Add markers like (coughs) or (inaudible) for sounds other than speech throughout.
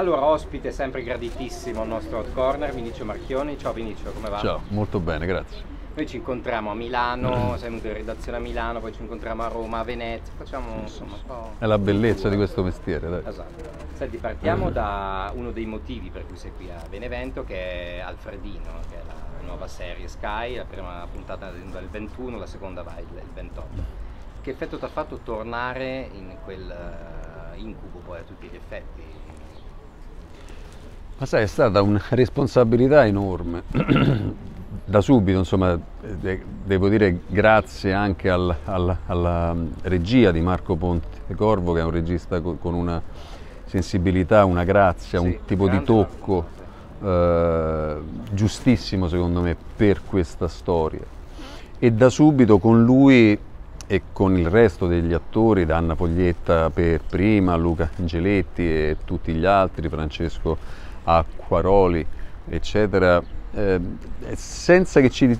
Allora, ospite sempre graditissimo il nostro hot corner, Vinicio Marchioni. Ciao Vinicio, come va? Ciao, molto bene, grazie. Noi ci incontriamo a Milano, sei venuto in redazione a Milano, poi ci incontriamo a Roma, a Venezia, facciamo insomma un po'... È la bellezza di questo mestiere, dai. Esatto. Senti, partiamo da uno dei motivi per cui sei qui a Benevento, che è Alfredino, che è la nuova serie Sky, la prima puntata del 21, la seconda va il 28. Che effetto ti ha fatto tornare in quel eh, incubo poi a tutti gli effetti? Ma sai, è stata una responsabilità enorme. (clears throat) da subito, insomma, devo dire grazie anche al, al, alla regia di Marco Ponte Corvo, che è un regista con una sensibilità, una grazia, sì, un tipo di tocco eh, giustissimo secondo me per questa storia. E da subito con lui e con il resto degli attori, da Anna Foglietta per prima, Luca Angeletti e tutti gli altri, Francesco Acquaroli, eccetera, eh, senza, che ci,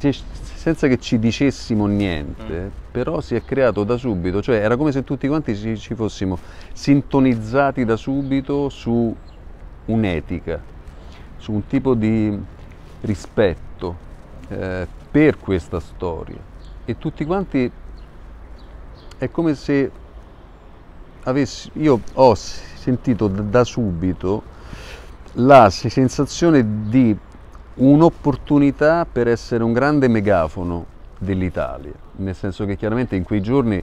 senza, che ci, dicessimo niente, mm. però si è creato da subito, cioè era come se tutti quanti ci, ci fossimo sintonizzati da subito su un'etica, su un tipo di rispetto eh, per questa storia e tutti quanti è come se avessi, io ho sentito da subito la sensazione di un'opportunità per essere un grande megafono dell'Italia, nel senso che chiaramente in quei giorni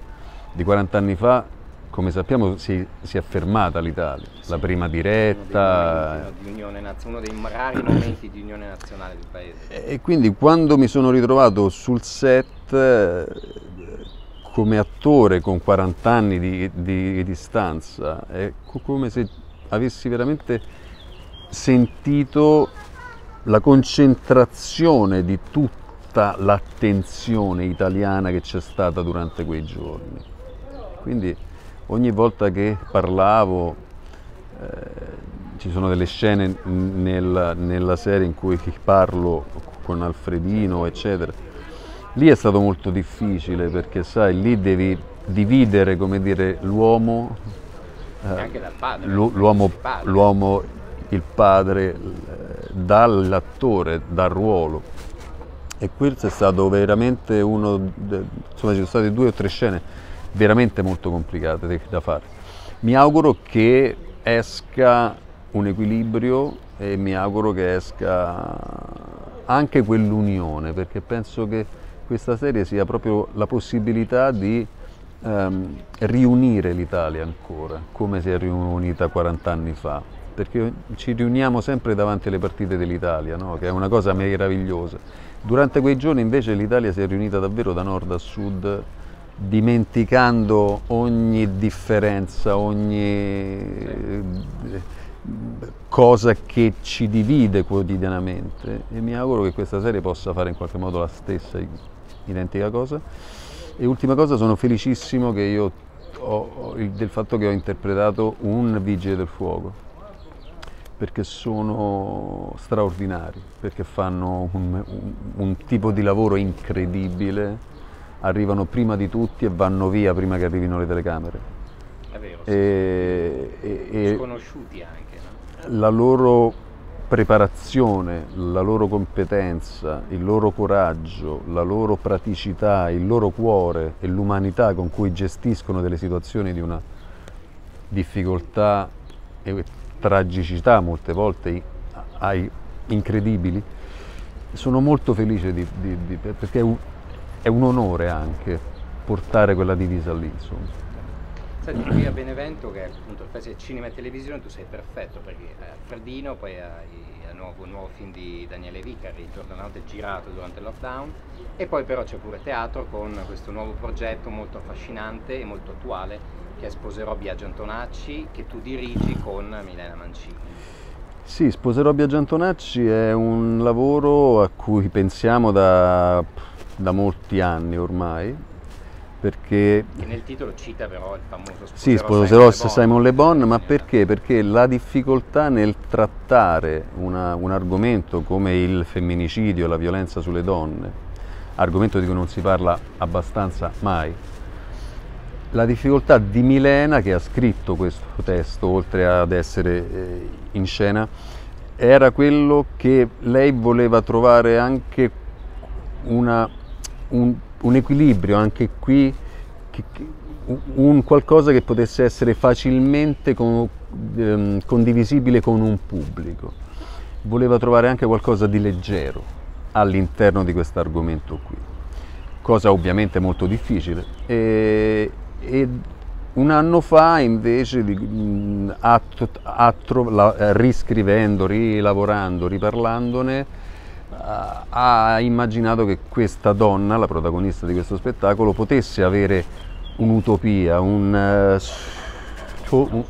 di 40 anni fa, come sappiamo, si, si è fermata l'Italia, sì, la prima diretta. Uno dei, uno dei rari (coughs) momenti di unione nazionale del paese. E quindi quando mi sono ritrovato sul set come attore con 40 anni di, di distanza, è come se avessi veramente sentito la concentrazione di tutta l'attenzione italiana che c'è stata durante quei giorni. Quindi ogni volta che parlavo, eh, ci sono delle scene nel, nella serie in cui parlo con Alfredino, eccetera, Lì è stato molto difficile perché sai, lì devi dividere dire, l'uomo, eh, l'uomo, l'uomo, il padre, eh, dall'attore, dal ruolo. E questo è stato veramente uno, insomma ci sono state due o tre scene veramente molto complicate da fare. Mi auguro che esca un equilibrio e mi auguro che esca anche quell'unione, perché penso che questa serie sia proprio la possibilità di ehm, riunire l'Italia ancora, come si è riunita 40 anni fa, perché ci riuniamo sempre davanti alle partite dell'Italia, no? che è una cosa meravigliosa. Durante quei giorni invece l'Italia si è riunita davvero da nord a sud, dimenticando ogni differenza, ogni cosa che ci divide quotidianamente e mi auguro che questa serie possa fare in qualche modo la stessa identica cosa. E ultima cosa, sono felicissimo io ho, del fatto che ho interpretato un vigile del fuoco, perché sono straordinari, perché fanno un, un, un tipo di lavoro incredibile, arrivano prima di tutti e vanno via prima che arrivino le telecamere. È vero. E, e, e sconosciuti anche. No? La loro preparazione, la loro competenza, il loro coraggio, la loro praticità, il loro cuore e l'umanità con cui gestiscono delle situazioni di una difficoltà e tragicità molte volte incredibili, sono molto felice di, di, di, perché è un, è un, onore anche portare quella divisa lì. Insomma. Senti, qui a Benevento, che è appunto il paese cinema e televisione, tu sei perfetto perché eh, Fredino, poi hai il nuovo, nuovo, film di Daniele Vicari, Il giorno notte girato durante il lockdown, e poi però c'è pure teatro con questo nuovo progetto molto affascinante e molto attuale che Sposerò Biagio Antonacci, che tu dirigi con Milena Mancini. Sì, Sposerò Biagio Antonacci è un lavoro a cui pensiamo da, da molti anni ormai, perché... Che nel titolo cita però il famoso sposerò Sì, sposerò Simon Le Bon, ma perché? Perché la difficoltà nel trattare una, un argomento come il femminicidio e la violenza sulle donne, argomento di cui non si parla abbastanza mai, la difficoltà di Milena che ha scritto questo testo, oltre ad essere eh, in scena, era quello che lei voleva trovare anche una, un, un, equilibrio, anche qui, che, un qualcosa che potesse essere facilmente con, ehm, condivisibile con un pubblico. Voleva trovare anche qualcosa di leggero all'interno di questo argomento qui, cosa ovviamente molto difficile. E, e un anno fa invece, la, riscrivendo, rilavorando, riparlandone, ha immaginato che questa donna, la protagonista di questo spettacolo, potesse avere un'utopia, un, uh, un,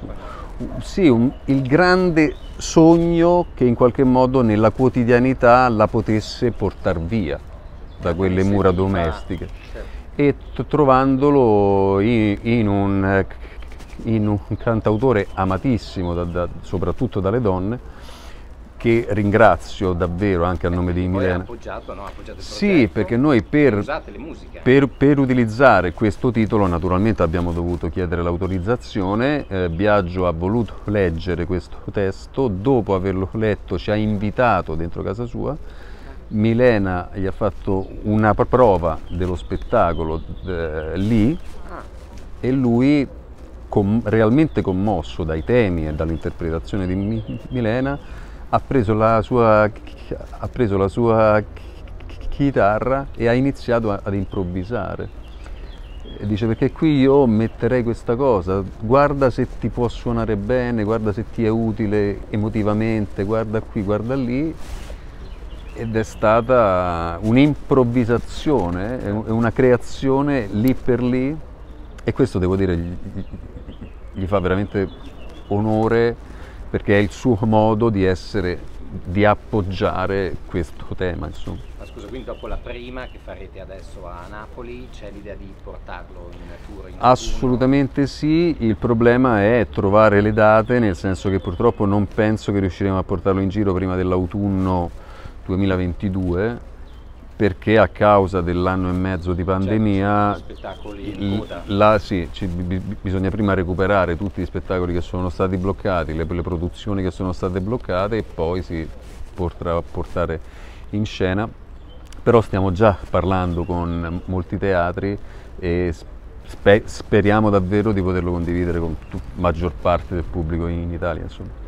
sì, un, il grande sogno che in qualche modo nella quotidianità la potesse portare via da quelle mura domestiche e trovandolo in, in, un, in, un, cantautore amatissimo da, da, soprattutto dalle donne che ringrazio davvero anche a nome di Milena. Appoggiato, no? appoggiato sì, perché noi per, per, per, utilizzare questo titolo naturalmente abbiamo dovuto chiedere l'autorizzazione, eh, Biagio ha voluto leggere questo testo, dopo averlo letto ci ha invitato dentro casa sua Milena gli ha fatto una prova dello spettacolo eh, lì ah. e lui, com realmente commosso dai temi e dall'interpretazione di Mi Milena, ha preso la sua, ha preso la sua chitarra e ha iniziato ad improvvisare. Dice perché qui io metterei questa cosa, guarda se ti può suonare bene, guarda se ti è utile emotivamente, guarda qui, guarda lì ed è stata un'improvvisazione, una creazione lì per lì e questo devo dire gli, gli fa veramente onore perché è il suo modo di essere, di appoggiare questo tema. Insomma. Ma scusa, quindi dopo la prima che farete adesso a Napoli c'è l'idea di portarlo in tour? In Assolutamente sì, il problema è trovare le date, nel senso che purtroppo non penso che riusciremo a portarlo in giro prima dell'autunno 2022 perché a causa dell'anno e mezzo di certo, pandemia la, sì, ci, bisogna prima recuperare tutti gli spettacoli che sono stati bloccati, le, le produzioni che sono state bloccate e poi si potrà portare in scena. Però stiamo già parlando con molti teatri e spe, speriamo davvero di poterlo condividere con la maggior parte del pubblico in Italia. Insomma.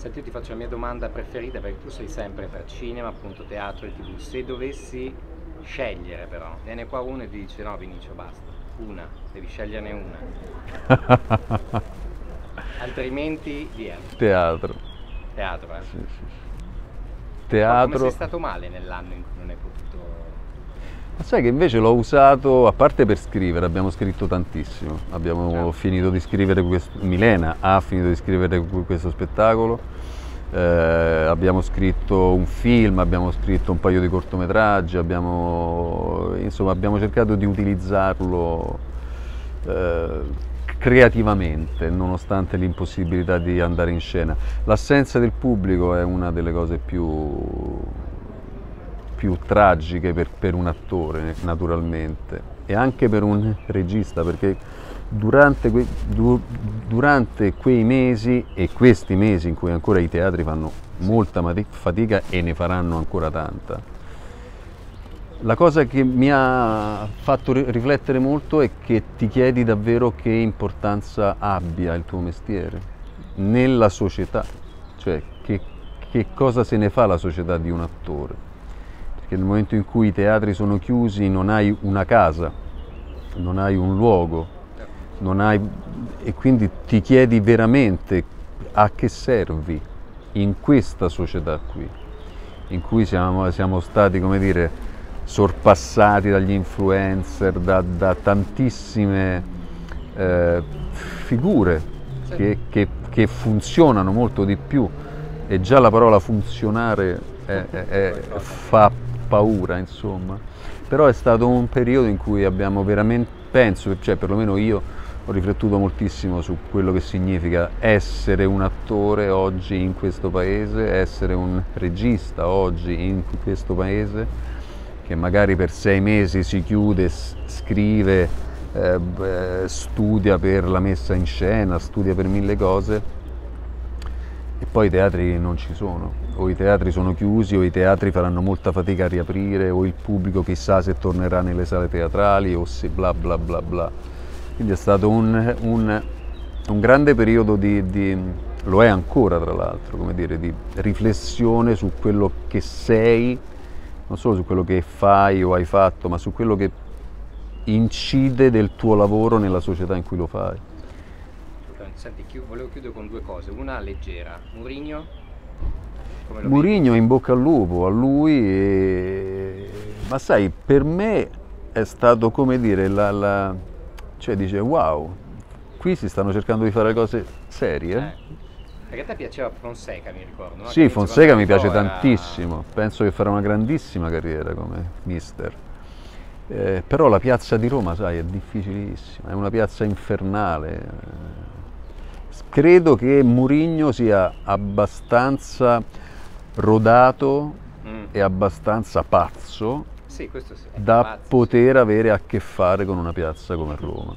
Senti, io ti faccio la mia domanda preferita perché tu sei sempre tra cinema, appunto teatro e tv. Se dovessi scegliere però, viene qua uno e ti dice no Vinicio basta, una, devi sceglierne una. (laughs) Altrimenti via. Teatro. Teatro, eh? Sì, sì. Teatro. Ma come sei stato male nell'anno in cui non hai potuto... Ma sai che invece l'ho usato, a parte per scrivere, abbiamo scritto tantissimo, abbiamo certo. finito di scrivere questo, Milena ha finito di scrivere questo spettacolo, eh, abbiamo scritto un film, abbiamo scritto un paio di cortometraggi, abbiamo, insomma abbiamo cercato di utilizzarlo eh, creativamente, nonostante l'impossibilità di andare in scena. L'assenza del pubblico è una delle cose più più tragiche per, per, un attore naturalmente e anche per un regista perché durante, que, du, durante quei mesi e questi mesi in cui ancora i teatri fanno molta fatica e ne faranno ancora tanta. La cosa che mi ha fatto riflettere molto è che ti chiedi davvero che importanza abbia il tuo mestiere nella società, cioè che, che cosa se ne fa la società di un attore che nel momento in cui i teatri sono chiusi non hai una casa, non hai un luogo, hai, e quindi ti chiedi veramente a che servi in questa società qui, in cui siamo, siamo stati, come dire, sorpassati dagli influencer, da, da tantissime eh, figure che, che, che, funzionano molto di più. E già la parola funzionare è, è, è, fa paura, insomma. Però è stato un periodo in cui abbiamo veramente, penso, cioè perlomeno io ho riflettuto moltissimo su quello che significa essere un attore oggi in questo paese, essere un regista oggi in questo paese, che magari per sei mesi si chiude, scrive eh, studia per la messa in scena, studia per mille cose e poi i teatri non ci sono, o i teatri sono chiusi o i teatri faranno molta fatica a riaprire o il pubblico chissà se tornerà nelle sale teatrali o se bla bla bla bla. Quindi è stato un, un, un grande periodo di, di, lo è ancora tra l'altro, come dire, di riflessione su quello che sei, non solo su quello che fai o hai fatto, ma su quello che incide del tuo lavoro nella società in cui lo fai. Senti, volevo chiudere con due cose, una leggera, Murigno? Murigno in bocca al lupo, a lui, e... ma sai, per me è stato come dire, la, la... cioè dice wow, qui si stanno cercando di fare cose serie. Eh. Perché a te piaceva Fonseca, mi ricordo. No? Sì, Fonseca mi piace era... tantissimo, penso che farà una grandissima carriera come mister. Eh, però la piazza di Roma, sai, è difficilissima, è una piazza infernale. Credo che Murigno sia abbastanza rodato mm. e abbastanza pazzo sì, sì, da pazzo, poter avere a che fare con una piazza come Roma.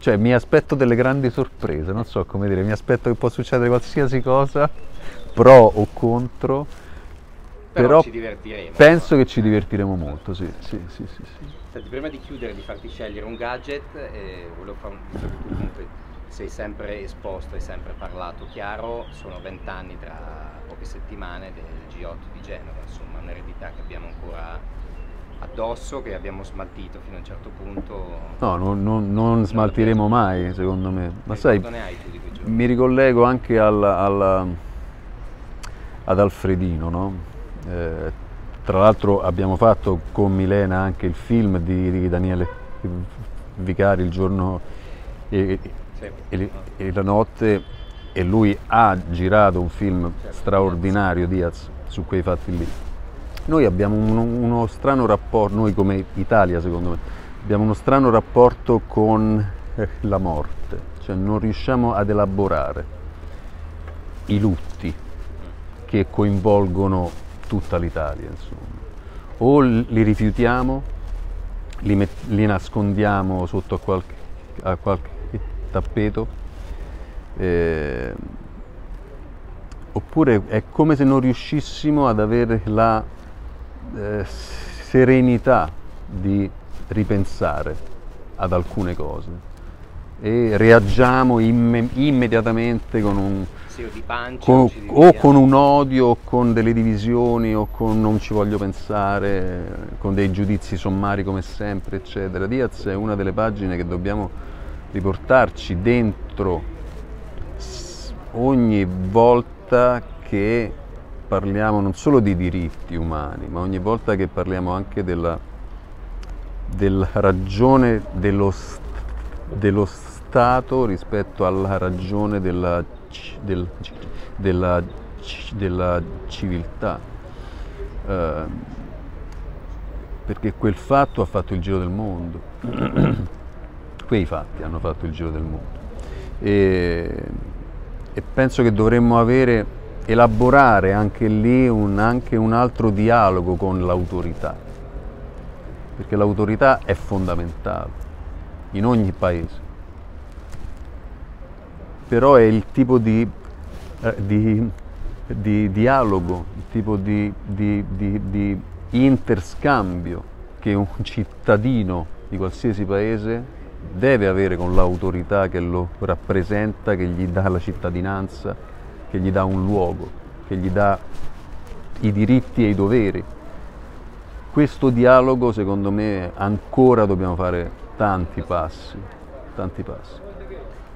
Cioè mi aspetto delle grandi sorprese, non so come dire, mi aspetto che può succedere qualsiasi cosa, pro o contro, però, però penso che ci divertiremo molto, sì, sì, sì, sì, sì. Senti, prima di chiudere, di farti scegliere un gadget, eh, volevo fare un... che sei sempre esposto, hai sempre parlato chiaro, sono vent'anni tra poche settimane del G8 di Genova, insomma un'eredità che abbiamo ancora addosso, che abbiamo smaltito fino a un certo punto. No, non, non, non smaltiremo mai, secondo me. Ma sai, mi ricollego anche alla, alla, ad Alfredino, no? Eh, tra l'altro abbiamo fatto con Milena anche il film di, di Daniele Vicari il giorno e, sì. e, e, la notte e lui ha girato un film straordinario, Diaz, su quei fatti lì. Noi abbiamo uno, uno strano rapporto, noi come Italia secondo me, abbiamo uno strano rapporto con eh, la morte, cioè non riusciamo ad elaborare i lutti che coinvolgono tutta l'Italia. Insomma. O li rifiutiamo, li, met- li nascondiamo sotto a qualche, a qualche tappeto, eh, oppure è come se non riuscissimo ad avere la eh, serenità di ripensare ad alcune cose e reagiamo imme- immediatamente con un, con, o con un odio o con delle divisioni o con non ci voglio pensare, con dei giudizi sommari come sempre, eccetera. Diaz è una delle pagine che dobbiamo riportarci dentro ogni volta che parliamo non solo di diritti umani, ma ogni volta che parliamo anche della, della ragione dello, dello Stato rispetto alla ragione della del, della, della, civiltà, eh, perché quel fatto ha fatto il giro del mondo, quei fatti hanno fatto il giro del mondo. E, e penso che dovremmo avere, elaborare anche lì un, anche un altro dialogo con l'autorità, perché l'autorità è fondamentale in ogni paese. Però è il tipo di, eh, di, di dialogo, il tipo di, di interscambio che un cittadino di qualsiasi paese deve avere con l'autorità che lo rappresenta, che gli dà la cittadinanza, che gli dà un luogo, che gli dà i diritti e i doveri. Questo dialogo secondo me ancora dobbiamo fare tanti passi, tanti passi.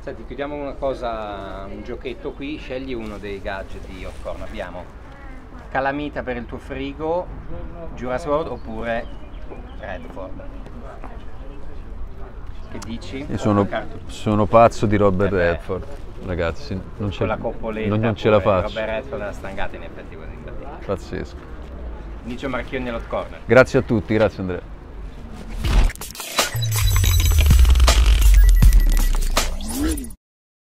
Senti, chiudiamo una cosa, un giochetto qui, scegli uno dei gadget di Hotcorn. Abbiamo calamita per il tuo frigo, Jurassic World oppure Redford. Che dici? Io sono, sono pazzo di Robert eh Redford, ragazzi, non ce, la coppoletta, non, non ce la faccio. Robert Redford la stangata in effetti. Pazzesco. Nicio Marchioni all'Hot Corner. Grazie a tutti, grazie Andrea.